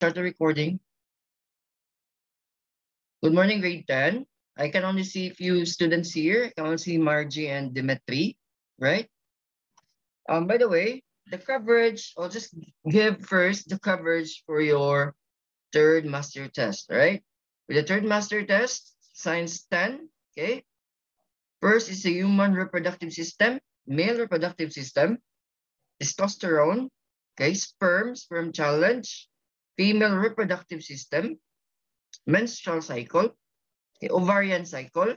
Start the recording. Good morning, grade 10. I can only see a few students here. I can only see Margie and Dimitri, right? Um, by the way, the coverage, I'll just give first the coverage for your third master test, right? With the third master test, science 10, okay? First is the human reproductive system, male reproductive system, testosterone, okay, sperm, sperm challenge, female reproductive system, menstrual cycle, okay, ovarian cycle,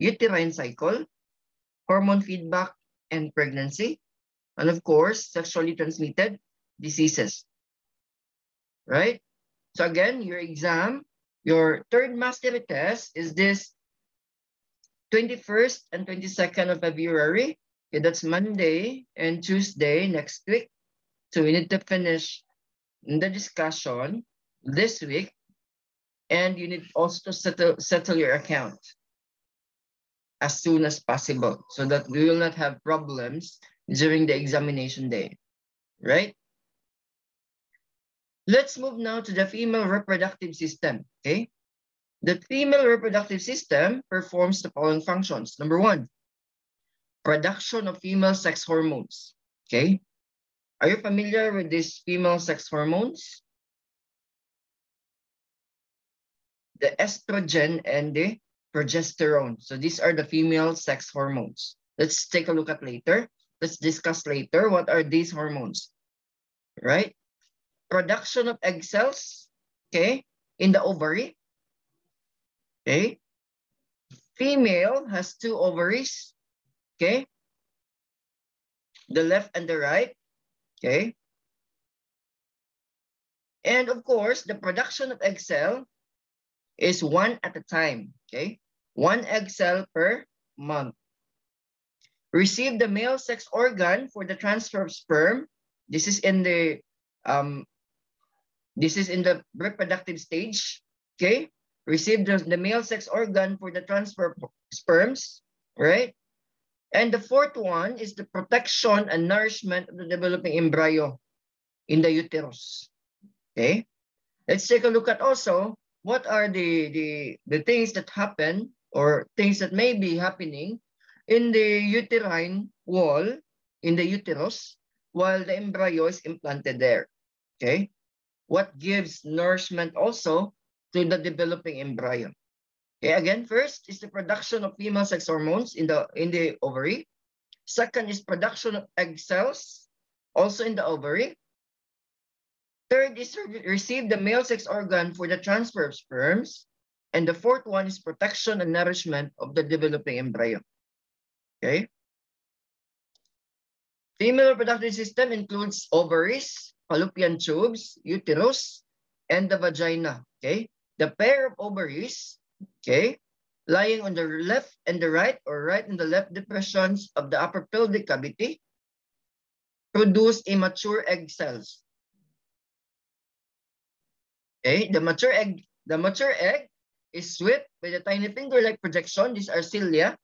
uterine cycle, hormone feedback and pregnancy, and of course, sexually transmitted diseases, right? So again, your exam, your third mastery test is this 21st and 22nd of February. Okay, that's Monday and Tuesday next week. So we need to finish the discussion this week. And you need also to settle, settle your account as soon as possible so that we will not have problems during the examination day, right? Let's move now to the female reproductive system, okay? The female reproductive system performs the following functions. Number one, production of female sex hormones. Okay. Are you familiar with these female sex hormones? The estrogen and the progesterone. So these are the female sex hormones. Let's take a look at later. Let's discuss later what are these hormones, right? Production of egg cells, okay, in the ovary. Okay. Female has two ovaries. Okay. The left and the right. Okay. And of course, the production of egg cell is one at a time. Okay. One egg cell per month. Receive the male sex organ for the transfer of sperm. This is in the um this is in the reproductive stage. Okay receive the, the male sex organ for the transfer of sperms, right? And the fourth one is the protection and nourishment of the developing embryo in the uterus. Okay, let's take a look at also what are the, the, the things that happen or things that may be happening in the uterine wall, in the uterus, while the embryo is implanted there. Okay, what gives nourishment also to the developing embryo. Okay, again, first is the production of female sex hormones in the, in the ovary. Second is production of egg cells, also in the ovary. Third is to receive the male sex organ for the transfer of sperms. And the fourth one is protection and nourishment of the developing embryo. Okay. Female reproductive system includes ovaries, fallopian tubes, uterus, and the vagina. Okay. The pair of ovaries, okay, lying on the left and the right or right and the left depressions of the upper pelvic cavity produce immature egg cells. Okay, the mature egg, the mature egg is swept by the tiny finger-like projection. These are cilia.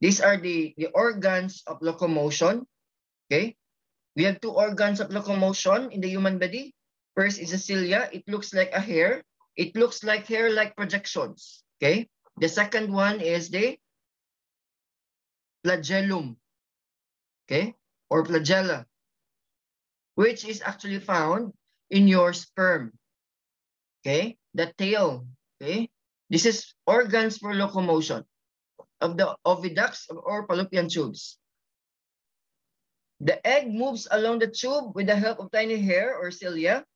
These are the, the organs of locomotion. Okay, we have two organs of locomotion in the human body. First is the cilia. It looks like a hair. It looks like hair-like projections, okay? The second one is the flagellum, okay? Or flagella, which is actually found in your sperm, okay? The tail, okay? This is organs for locomotion of the oviducts or fallopian tubes. The egg moves along the tube with the help of tiny hair or cilia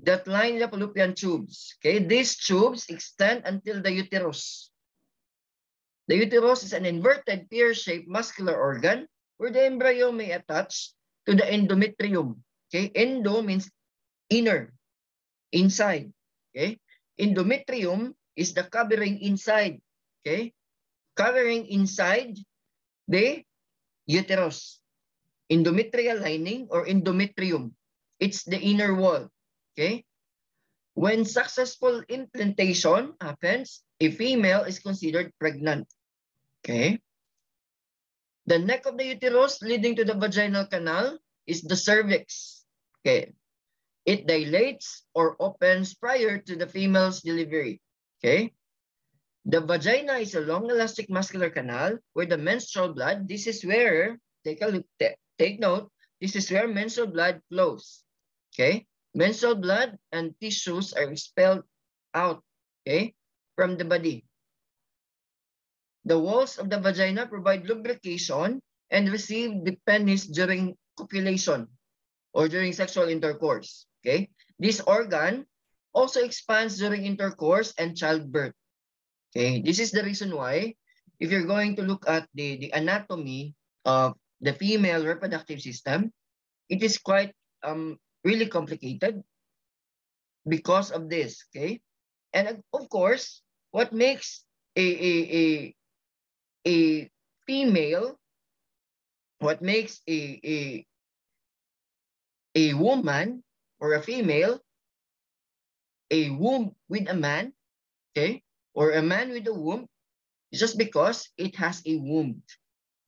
that line the fallopian tubes. Okay, these tubes extend until the uterus. The uterus is an inverted pear-shaped muscular organ where the embryo may attach to the endometrium. Okay, endo means inner, inside. Okay, endometrium is the covering inside. Okay, covering inside the uterus. Endometrial lining or endometrium. It's the inner wall. Okay? When successful implantation happens, a female is considered pregnant. Okay? The neck of the uterus leading to the vaginal canal is the cervix. Okay. It dilates or opens prior to the female's delivery. Okay. The vagina is a long elastic muscular canal where the menstrual blood, this is where, take a look, take note, this is where menstrual blood flows. Okay. Menstrual blood and tissues are expelled out, okay, from the body. The walls of the vagina provide lubrication and receive the penis during copulation or during sexual intercourse. Okay, this organ also expands during intercourse and childbirth. Okay, this is the reason why if you're going to look at the, the anatomy of the female reproductive system, it is quite um, really complicated because of this, okay? And of course, what makes a, a, a, a female what makes a, a, a woman or a female a womb with a man, okay, or a man with a womb, just because it has a womb,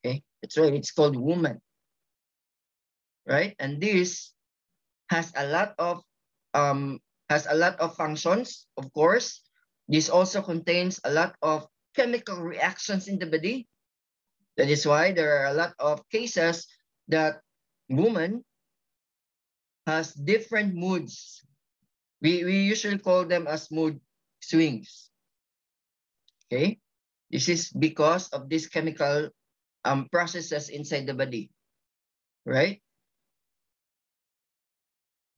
okay? That's why it's called woman, right? And this has a lot of um has a lot of functions, of course. This also contains a lot of chemical reactions in the body, that is why there are a lot of cases that woman has different moods. We, we usually call them as mood swings. Okay? This is because of these chemical um, processes inside the body. Right?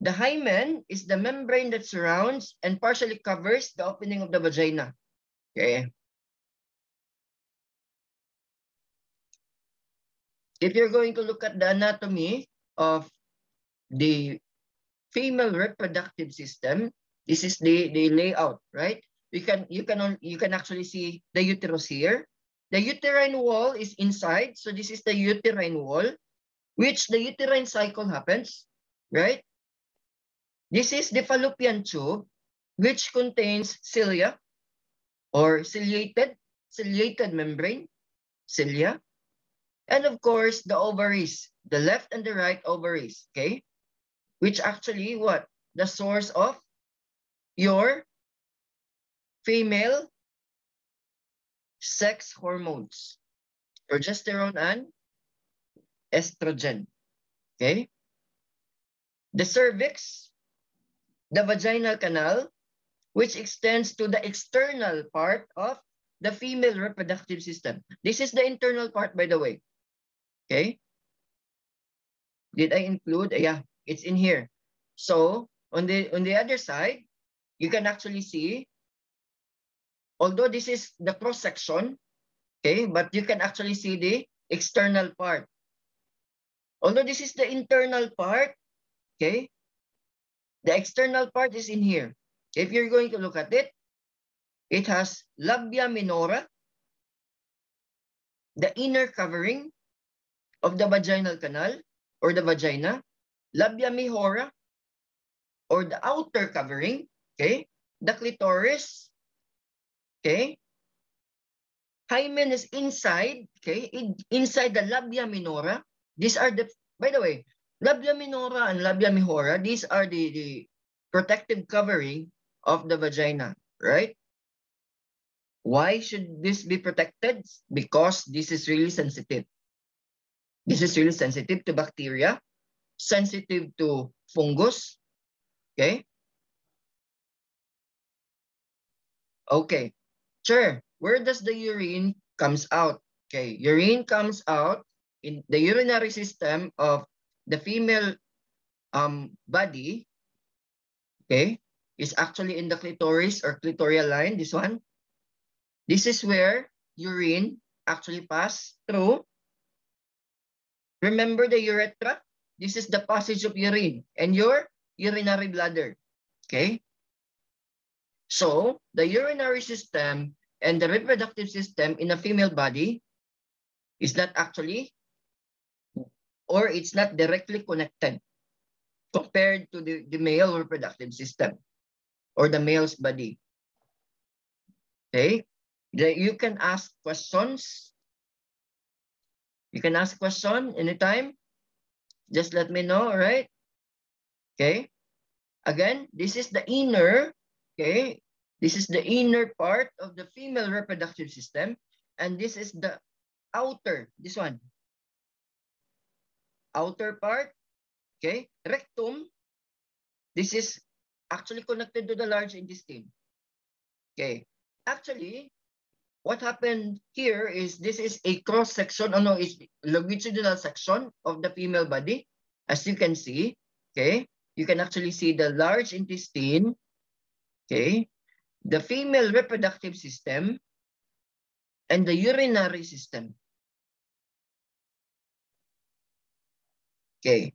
The hymen is the membrane that surrounds and partially covers the opening of the vagina. Okay. if you're going to look at the anatomy of the female reproductive system, this is the, the layout, right? You can you can you can actually see the uterus here. The uterine wall is inside, so this is the uterine wall, which the uterine cycle happens, right? This is the fallopian tube, which contains cilia or ciliated, ciliated membrane, cilia. And of course, the ovaries, the left and the right ovaries, okay? Which actually what? The source of your female sex hormones, progesterone and estrogen, okay? The cervix, the vaginal canal, which extends to the external part of the female reproductive system. This is the internal part, by the way. Okay. Did I include? Yeah, it's in here. So on the on the other side, you can actually see, although this is the cross section, okay, but you can actually see the external part. Although this is the internal part, okay, the external part is in here. If you're going to look at it, it has labia minora, the inner covering, of the vaginal canal or the vagina, labia majora or the outer covering, okay? The clitoris, okay? Hymen is inside, okay? In, inside the labia minora. These are the, by the way, labia minora and labia majora, these are the, the protective covering of the vagina, right? Why should this be protected? Because this is really sensitive. This is really sensitive to bacteria, sensitive to fungus. Okay? Okay. Sure. Where does the urine comes out? Okay. Urine comes out in the urinary system of the female um, body. Okay. Is actually in the clitoris or clitoral line, this one. This is where urine actually pass through Remember the urethra? This is the passage of urine and your urinary bladder. Okay? So, the urinary system and the reproductive system in a female body is not actually or it's not directly connected compared to the, the male reproductive system or the male's body. Okay? You can ask questions you can ask question anytime. Just let me know, right? Okay. Again, this is the inner, okay? This is the inner part of the female reproductive system. And this is the outer, this one. Outer part, okay? Rectum, this is actually connected to the large intestine. Okay, actually, what happened here is this is a cross section, oh no, it's longitudinal section of the female body. As you can see, okay, you can actually see the large intestine, okay, the female reproductive system, and the urinary system. Okay.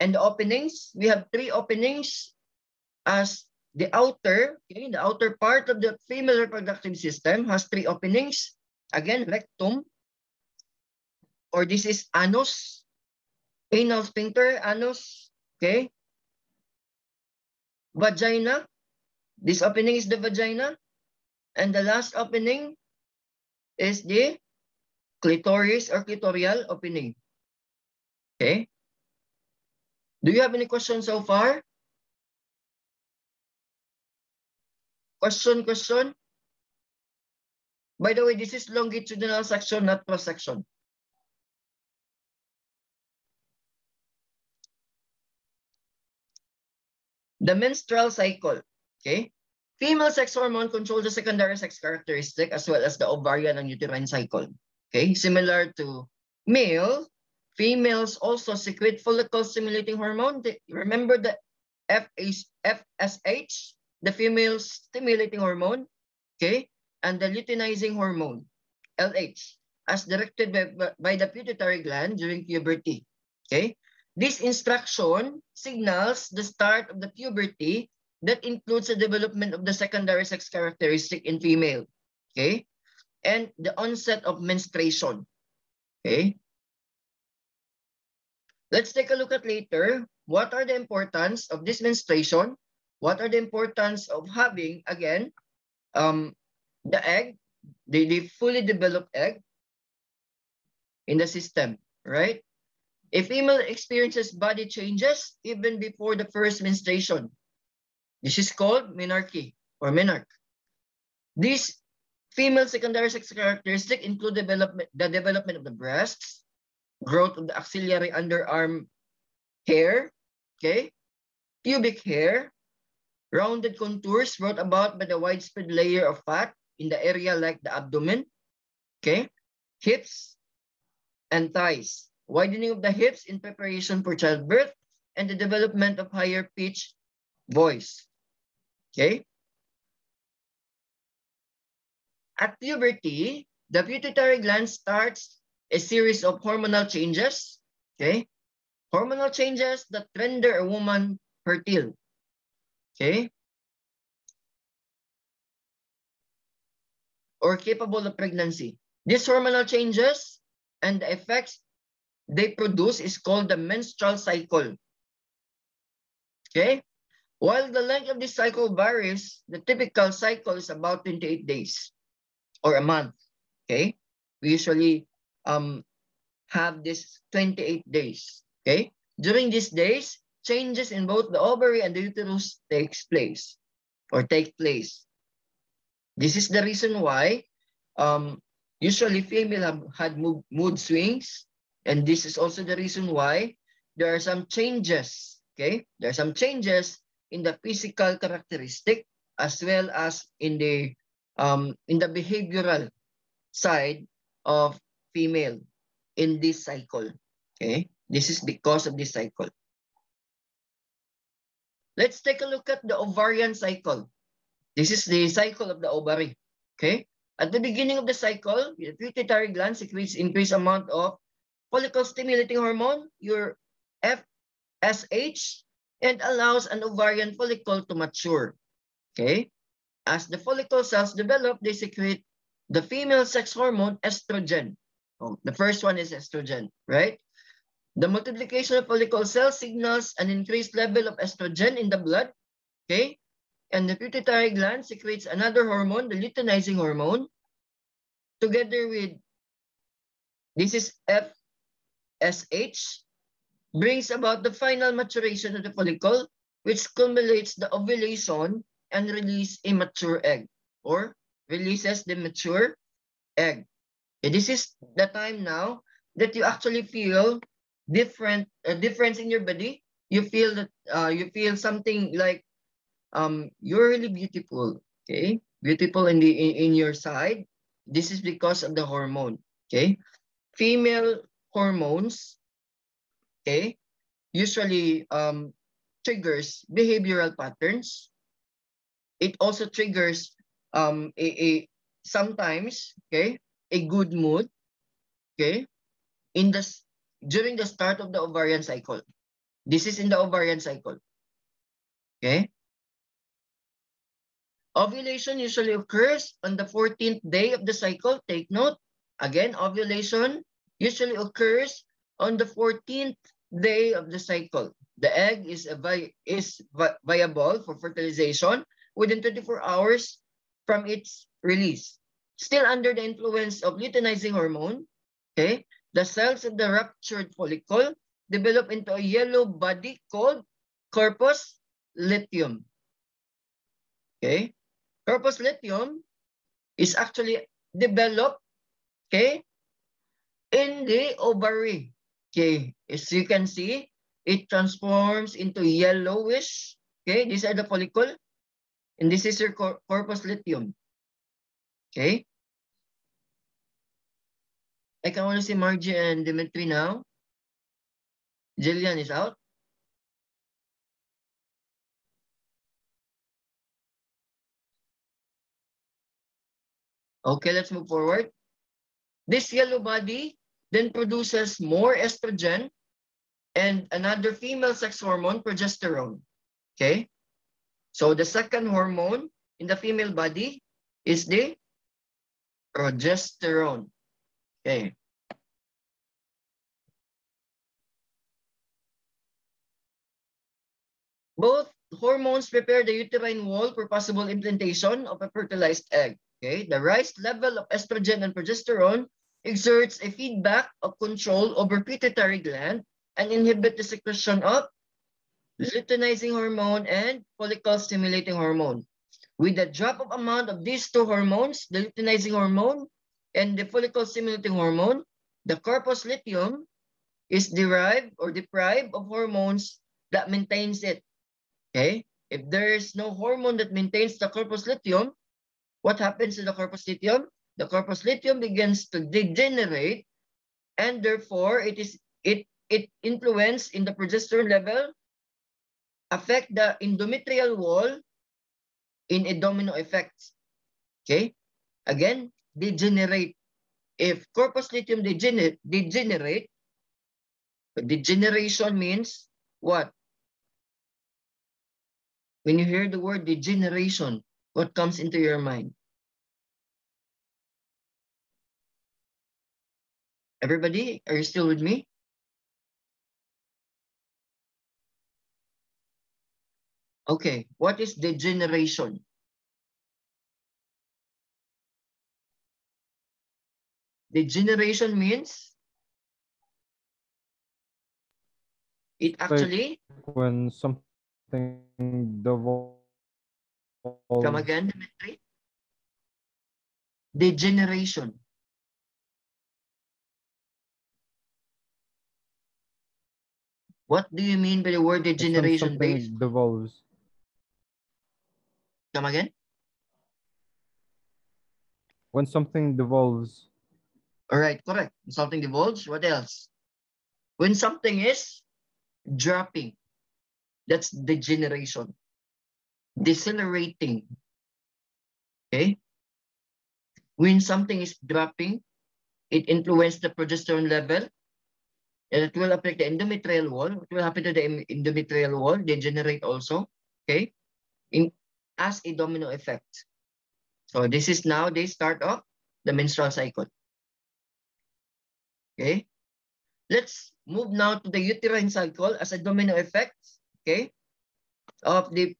And the openings, we have three openings as the outer, okay, the outer part of the female reproductive system has three openings. Again, rectum, or this is anus, anal sphincter, anus, okay? Vagina, this opening is the vagina. And the last opening is the clitoris or clitorial opening. Okay? Do you have any questions so far? Question, question? By the way, this is longitudinal section, not cross section. The menstrual cycle, okay? Female sex hormone controls the secondary sex characteristic as well as the ovarian and uterine cycle. Okay, similar to male, females also secrete follicle stimulating hormone. Remember the FSH, the female stimulating hormone, okay, and the luteinizing hormone, LH, as directed by, by the pituitary gland during puberty, okay? This instruction signals the start of the puberty that includes the development of the secondary sex characteristic in female, okay? And the onset of menstruation, okay? Let's take a look at later. What are the importance of this menstruation what are the importance of having, again, um, the egg, the, the fully developed egg in the system, right? A female experiences body changes even before the first menstruation. This is called menarche or menarche. These female secondary sex characteristics include development, the development of the breasts, growth of the axillary underarm hair, okay, pubic hair, Rounded contours brought about by the widespread layer of fat in the area like the abdomen, okay? Hips and thighs. Widening of the hips in preparation for childbirth and the development of higher pitch voice, okay? At puberty, the pituitary gland starts a series of hormonal changes, okay? Hormonal changes that render a woman fertile. Okay? Or capable of pregnancy. These hormonal changes and the effects they produce is called the menstrual cycle. Okay? While the length of this cycle varies, the typical cycle is about 28 days or a month. Okay? We usually um, have this 28 days. Okay? During these days, changes in both the ovary and the uterus takes place or take place. This is the reason why um, usually female have had mood, mood swings. And this is also the reason why there are some changes, okay? There are some changes in the physical characteristic as well as in the um, in the behavioral side of female in this cycle, okay? This is because of this cycle. Let's take a look at the ovarian cycle. This is the cycle of the ovary. Okay. At the beginning of the cycle, the pituitary gland secretes increased amount of follicle stimulating hormone, your FSH, and allows an ovarian follicle to mature. Okay. As the follicle cells develop, they secrete the female sex hormone estrogen. Oh, the first one is estrogen, right? The multiplication of follicle cells signals an increased level of estrogen in the blood, okay? And the pituitary gland secretes another hormone, the luteinizing hormone, together with, this is FSH, brings about the final maturation of the follicle which culminates the ovulation and release a mature egg or releases the mature egg. Okay, this is the time now that you actually feel different a difference in your body. You feel that uh, you feel something like um, you're really beautiful. Okay, beautiful in the in, in your side. This is because of the hormone. Okay, female hormones. Okay, usually um, triggers behavioral patterns. It also triggers um, a, a sometimes okay a good mood. Okay, in the during the start of the ovarian cycle. This is in the ovarian cycle. Okay. Ovulation usually occurs on the 14th day of the cycle. Take note. Again, ovulation usually occurs on the 14th day of the cycle. The egg is, vi is vi viable for fertilization within 24 hours from its release. Still under the influence of luteinizing hormone, okay, the cells of the ruptured follicle develop into a yellow body called corpus luteum. Okay? Corpus luteum is actually developed, okay, in the ovary. Okay, as you can see, it transforms into yellowish. Okay, these are the follicle, and this is your cor corpus luteum. Okay, I can only see Margie and Dimitri now. Jillian is out. Okay, let's move forward. This yellow body then produces more estrogen and another female sex hormone, progesterone. Okay? So the second hormone in the female body is the progesterone. Okay. Both hormones prepare the uterine wall for possible implantation of a fertilized egg. Okay, the raised level of estrogen and progesterone exerts a feedback of control over pituitary gland and inhibit the secretion of luteinizing hormone and follicle stimulating hormone. With the drop of amount of these two hormones, the luteinizing hormone and the follicle stimulating hormone, the corpus luteum is derived or deprived of hormones that maintains it. Okay? If there is no hormone that maintains the corpus luteum, what happens to the corpus luteum? The corpus luteum begins to degenerate and therefore it is it it influence in the progesterone level affect the endometrial wall in a domino effect. Okay? Again, degenerate. If corpus luteum degenerate, degenerate, degeneration means what? When you hear the word degeneration, what comes into your mind? Everybody, are you still with me? Okay, what is degeneration? Degeneration means it actually like when something devolves. Come again, Dimitri? Degeneration. What do you mean by the word degeneration base? devolves. Come again? When something devolves. All right, correct. Something devolves. What else? When something is dropping, that's degeneration. Decelerating. Okay? When something is dropping, it influences the progesterone level, and it will affect the endometrial wall. What will happen to the endometrial wall? Degenerate also. Okay? In as a domino effect. So this is now the start of the menstrual cycle. Okay. Let's move now to the uterine cycle as a domino effect, okay, of the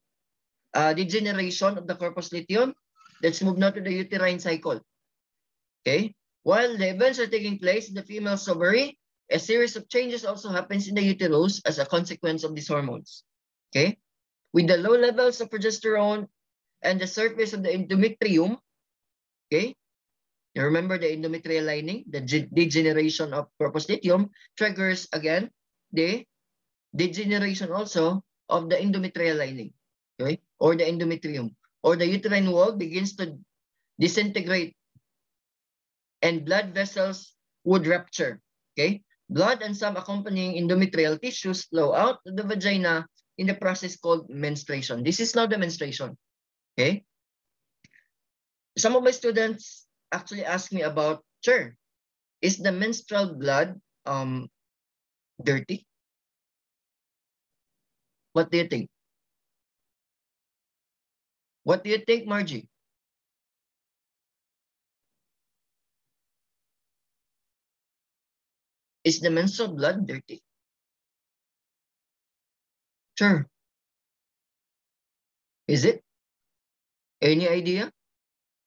uh, degeneration of the corpus luteum. Let's move now to the uterine cycle. Okay. While the events are taking place in the female ovary, a series of changes also happens in the uterus as a consequence of these hormones. Okay. With the low levels of progesterone and the surface of the endometrium, okay? You remember the endometrial lining, the degeneration of luteum triggers again the degeneration also of the endometrial lining, okay? Or the endometrium, or the uterine wall begins to disintegrate and blood vessels would rupture, okay? Blood and some accompanying endometrial tissues flow out of the vagina in the process called menstruation. This is now the menstruation, okay? Some of my students actually ask me about, sure, is the menstrual blood um, dirty? What do you think? What do you think, Margie? Is the menstrual blood dirty? Sure. Is it? Any idea?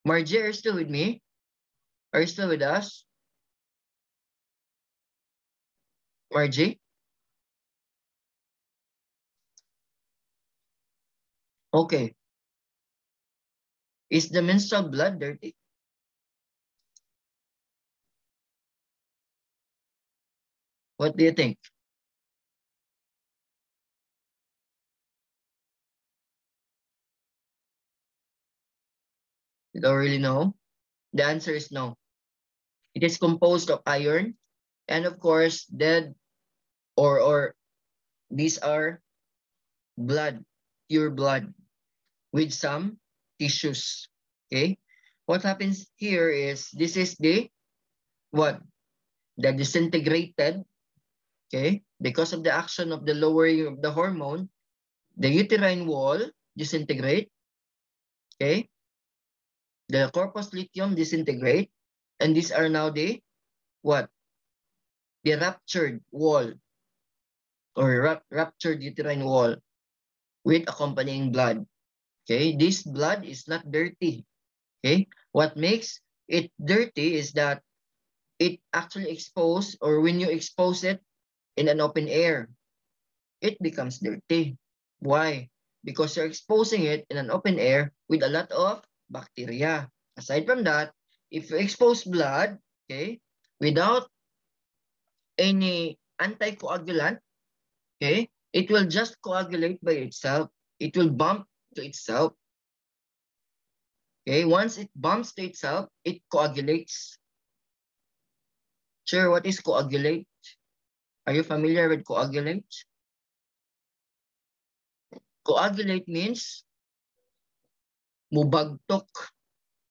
Margie, are you still with me? Are you still with us? Margie? Okay. Is the menstrual blood dirty? What do you think? You don't really know? The answer is no. It is composed of iron and of course dead or or these are blood, pure blood with some tissues. Okay. What happens here is this is the what? The disintegrated okay? Because of the action of the lowering of the hormone, the uterine wall disintegrate, okay? The corpus luteum disintegrate, and these are now the, what? The ruptured wall, or ruptured uterine wall with accompanying blood. Okay, this blood is not dirty. Okay, what makes it dirty is that it actually exposed, or when you expose it in an open air, it becomes dirty. Why? Because you're exposing it in an open air with a lot of bacteria. Aside from that, if you expose blood, okay, without any anticoagulant, okay, it will just coagulate by itself. It will bump to itself. Okay, once it bumps to itself, it coagulates. Sure, what is coagulate? Are you familiar with coagulate? Coagulate means mubagtok,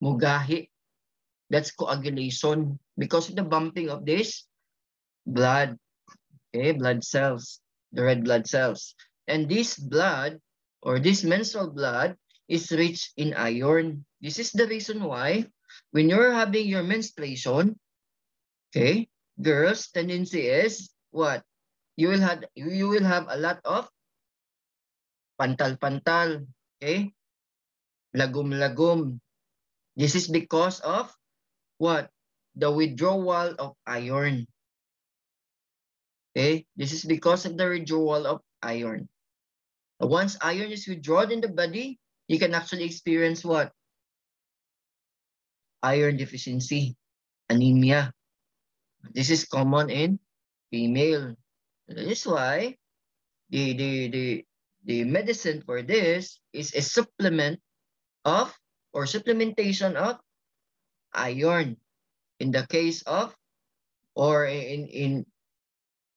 mugahi. That's coagulation because of the bumping of this blood, okay, blood cells, the red blood cells. And this blood or this menstrual blood is rich in iron. This is the reason why when you're having your menstruation, okay, girls' tendency is what? You will have you will have a lot of pantal-pantal, okay? Lagum-lagum. This is because of what? The withdrawal of iron. Okay? This is because of the withdrawal of iron. Once iron is withdrawn in the body, you can actually experience what? Iron deficiency, anemia. This is common in female. That is why the, the, the, the medicine for this is a supplement of or supplementation of iron in the case of or in in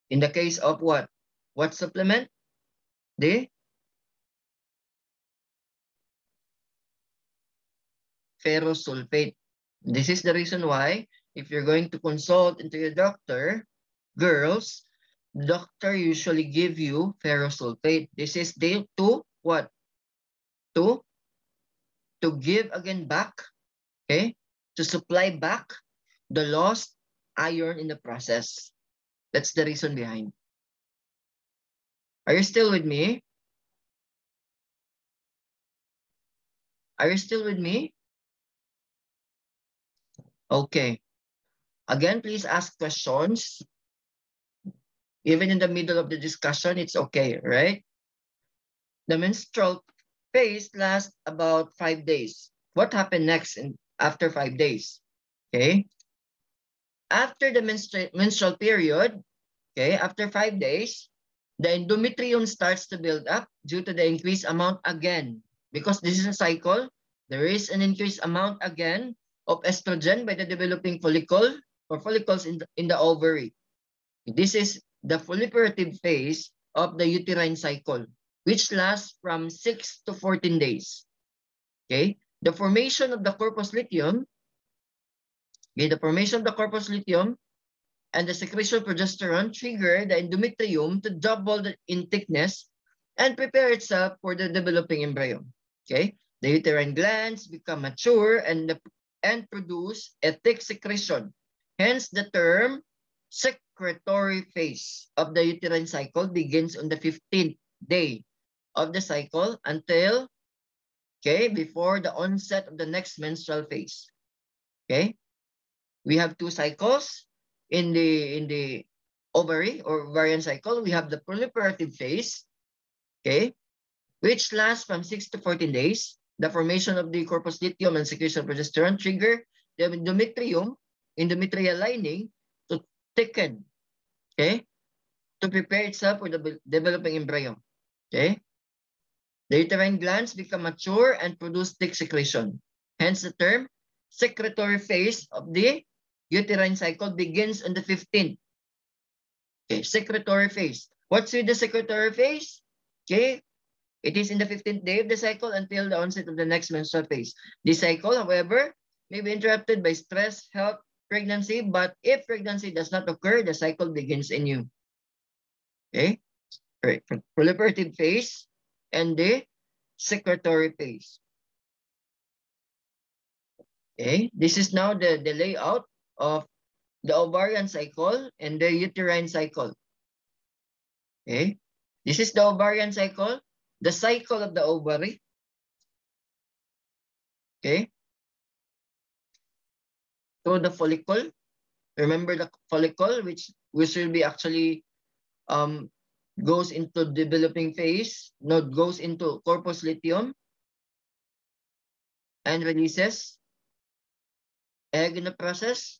in the case of what what supplement the ferrous sulfate this is the reason why if you're going to consult into your doctor girls, doctor usually give you ferrous sulfate. This is they to what? To to give again back, okay? To supply back the lost iron in the process. That's the reason behind. Are you still with me? Are you still with me? Okay. Again, please ask questions even in the middle of the discussion, it's okay, right? the menstrual phase lasts about five days. What happened next in, after five days? Okay. After the menstru menstrual period, okay, after five days, the endometrium starts to build up due to the increased amount again. Because this is a cycle, there is an increased amount again of estrogen by the developing follicle or follicles in the, in the ovary. This is the proliferative phase of the uterine cycle, which lasts from 6 to 14 days. Okay, the formation of the corpus luteum, okay, the formation of the corpus luteum and the secretion of progesterone trigger the endometrium to double in thickness and prepare itself for the developing embryo. Okay, the uterine glands become mature and, the, and produce a thick secretion. Hence, the term secretory phase of the uterine cycle begins on the 15th day of the cycle until, okay, before the onset of the next menstrual phase. Okay, we have two cycles in the in the ovary or ovarian cycle. We have the proliferative phase, okay, which lasts from 6 to 14 days. The formation of the corpus luteum and secretion of progesterone trigger the endometrium, endometrial lining to thicken okay, to prepare itself for the developing embryo, okay? The uterine glands become mature and produce thick secretion. Hence the term secretory phase of the uterine cycle begins on the 15th. Okay, secretory phase. What's with the secretory phase? Okay, it is in the 15th day of the cycle until the onset of the next menstrual phase. This cycle, however, may be interrupted by stress, health, pregnancy, but if pregnancy does not occur, the cycle begins anew. Okay? Right. Proliferative phase and the secretory phase. Okay, this is now the, the layout of the ovarian cycle and the uterine cycle. Okay, this is the ovarian cycle, the cycle of the ovary. Okay, to the follicle. Remember the follicle, which, which will be actually um, goes into developing phase, node goes into corpus luteum and releases egg in the process.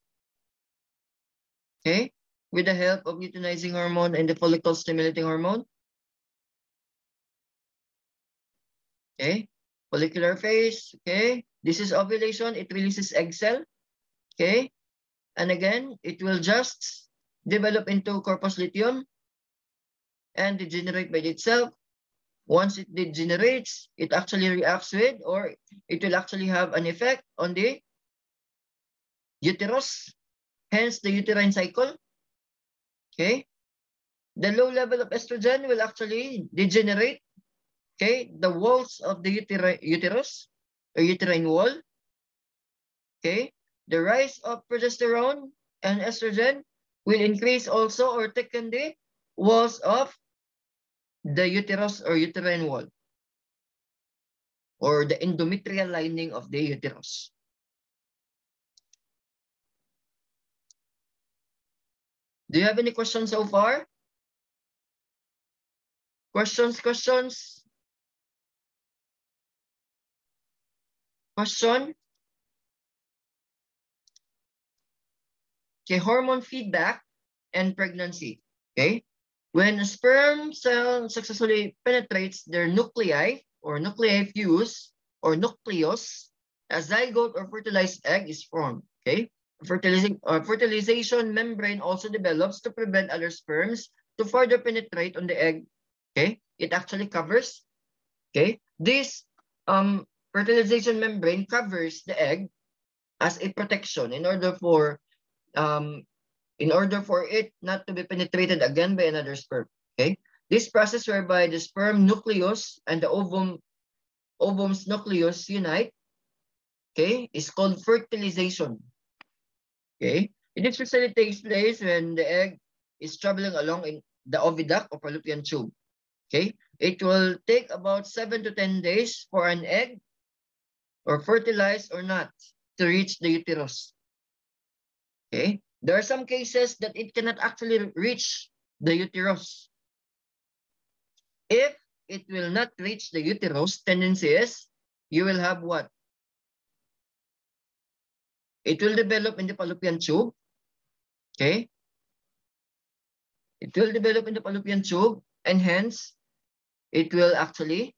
Okay, with the help of luteinizing hormone and the follicle stimulating hormone. Okay, follicular phase. Okay, this is ovulation. It releases egg cell. Okay? And again, it will just develop into corpus luteum and degenerate by itself. Once it degenerates, it actually reacts with or it will actually have an effect on the uterus, hence the uterine cycle. Okay? The low level of estrogen will actually degenerate okay, the walls of the uterus or uterine wall. Okay? the rise of progesterone and estrogen will increase also or thicken the walls of the uterus or uterine wall or the endometrial lining of the uterus. Do you have any questions so far? Questions, questions? Question? Okay, hormone feedback and pregnancy. Okay, when a sperm cell successfully penetrates their nuclei or nuclei fuse or nucleus, a zygote or fertilized egg is formed. Okay, fertilizing or fertilization membrane also develops to prevent other sperms to further penetrate on the egg. Okay, it actually covers. Okay, this um fertilization membrane covers the egg as a protection in order for um, in order for it not to be penetrated again by another sperm. Okay, this process whereby the sperm nucleus and the ovum ovum's nucleus unite, okay, is called fertilization. Okay, it usually takes place when the egg is traveling along in the oviduct or fallopian tube. Okay, it will take about seven to ten days for an egg or fertilized or not to reach the uterus. Okay, there are some cases that it cannot actually reach the uterus. If it will not reach the uterus, tendency is you will have what? It will develop in the fallopian tube. Okay. It will develop in the fallopian tube and hence it will actually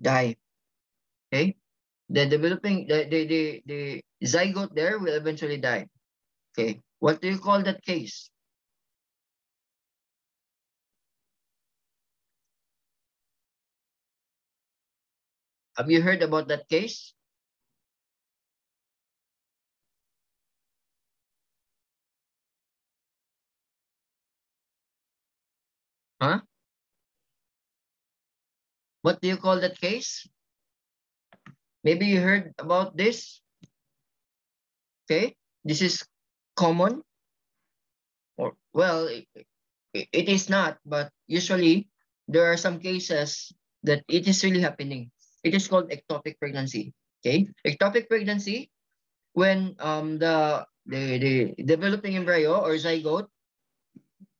die. Okay. The developing, the, the, the, the zygote there will eventually die. Okay. What do you call that case? Have you heard about that case? Huh? What do you call that case? Maybe you heard about this. Okay, this is common. Or well, it, it is not, but usually there are some cases that it is really happening. It is called ectopic pregnancy. Okay, ectopic pregnancy when um the the, the developing embryo or zygote,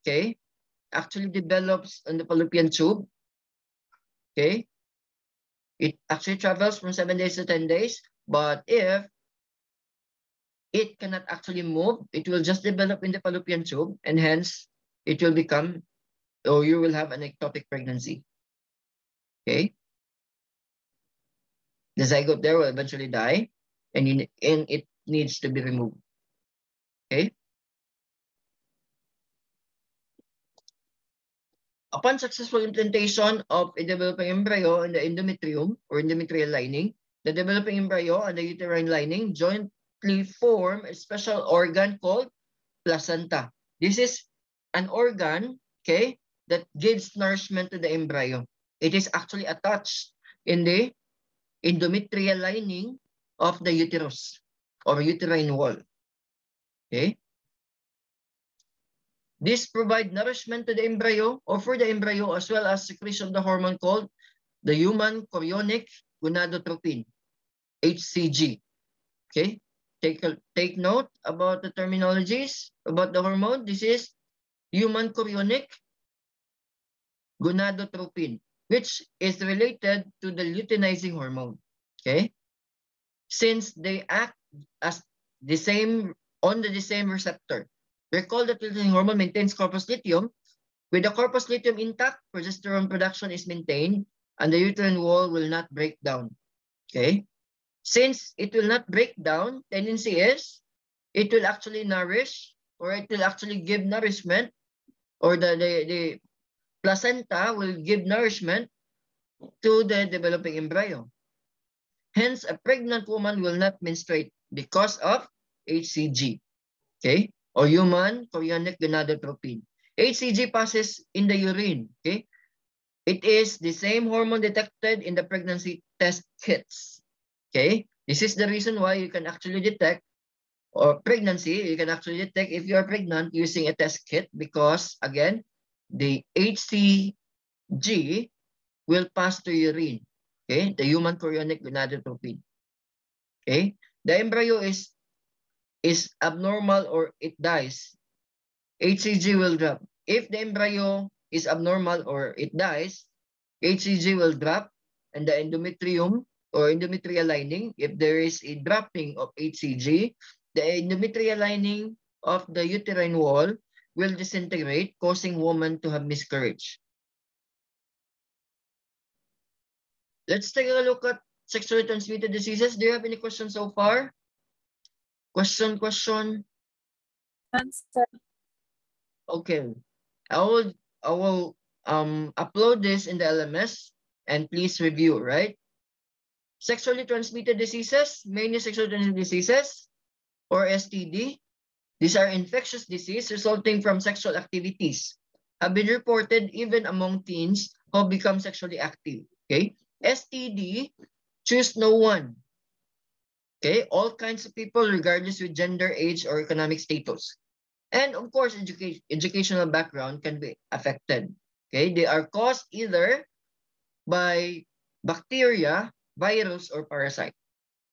okay, actually develops in the fallopian tube. Okay, it actually travels from seven days to 10 days, but if it cannot actually move, it will just develop in the fallopian tube and hence it will become, or you will have an ectopic pregnancy. Okay. The zygote there will eventually die and, in, and it needs to be removed. Okay. Upon successful implantation of a developing embryo in the endometrium or endometrial lining, the developing embryo and the uterine lining jointly form a special organ called placenta. This is an organ, okay, that gives nourishment to the embryo. It is actually attached in the endometrial lining of the uterus or uterine wall. Okay. This provide nourishment to the embryo or for the embryo as well as secretion of the hormone called the human chorionic gonadotropin, HCG. Okay, take, a, take note about the terminologies about the hormone. This is human chorionic gonadotropin, which is related to the luteinizing hormone. Okay, since they act as the same on the, the same receptor. Recall that luteinizing hormone maintains corpus luteum. With the corpus luteum intact, progesterone production is maintained and the uterine wall will not break down. Okay. Since it will not break down, tendency is it will actually nourish or it will actually give nourishment or the, the, the placenta will give nourishment to the developing embryo. Hence, a pregnant woman will not menstruate because of HCG. Okay or human chorionic gonadotropin. HCG passes in the urine. Okay, it is the same hormone detected in the pregnancy test kits. Okay, this is the reason why you can actually detect or pregnancy. You can actually detect if you are pregnant using a test kit because again, the HCG will pass to urine. Okay, the human chorionic gonadotropin. Okay, the embryo is is abnormal or it dies, HCG will drop. If the embryo is abnormal or it dies, HCG will drop and the endometrium or endometrial lining, if there is a dropping of HCG, the endometrial lining of the uterine wall will disintegrate, causing woman to have miscarriage. Let's take a look at sexually transmitted diseases. Do you have any questions so far? Question, question. Answer. Okay. I will I will um upload this in the LMS and please review, right? Sexually transmitted diseases, mainly sexually transmitted diseases or STD. These are infectious disease resulting from sexual activities. Have been reported even among teens who become sexually active. Okay. STD, choose no one. Okay, all kinds of people regardless with gender, age, or economic status. And of course, education, educational background can be affected. Okay, they are caused either by bacteria, virus, or parasite.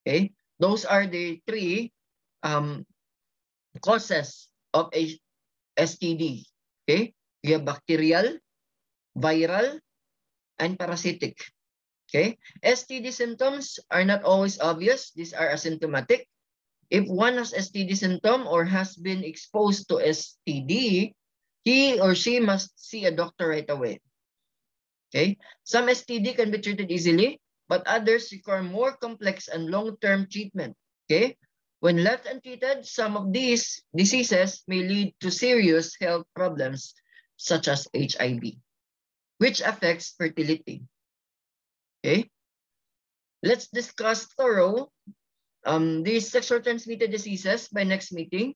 Okay, those are the three um, causes of a STD. Okay, you have bacterial, viral, and parasitic. Okay, STD symptoms are not always obvious. These are asymptomatic. If one has STD symptom or has been exposed to STD, he or she must see a doctor right away. Okay, some STD can be treated easily, but others require more complex and long-term treatment. Okay, when left untreated, some of these diseases may lead to serious health problems such as HIV, which affects fertility. Okay, let's discuss thorough um, these sexual transmitted diseases by next meeting.